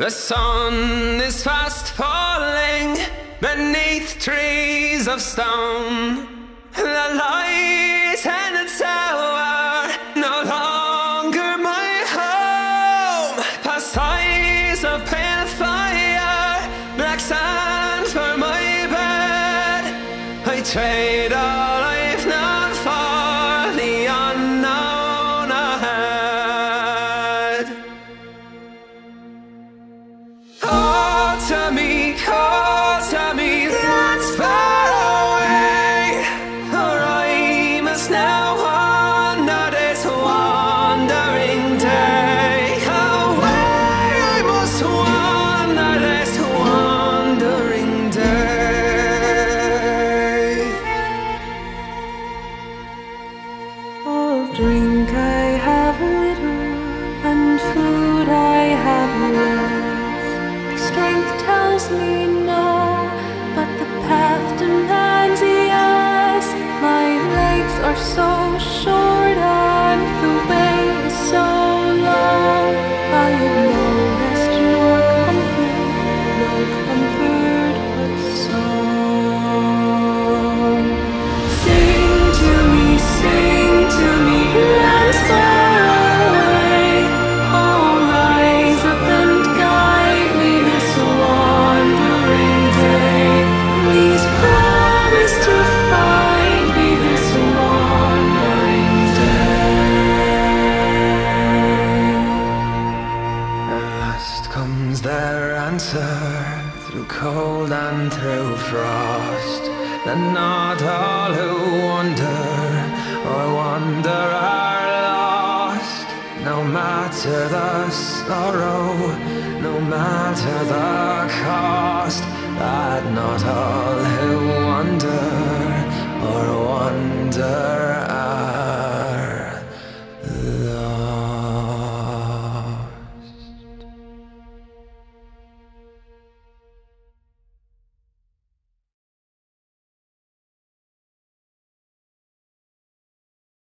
The sun is fast falling beneath trees of stone. The light and the tower no longer my home. Past ties of pale fire, black sand for my bed. I trade drink I have little, and food I have less. Strength tells me no, but the path demands yes. My legs are so comes their answer through cold and through frost. That not all who wander or wander are lost. No matter the sorrow, no matter the cost. That not all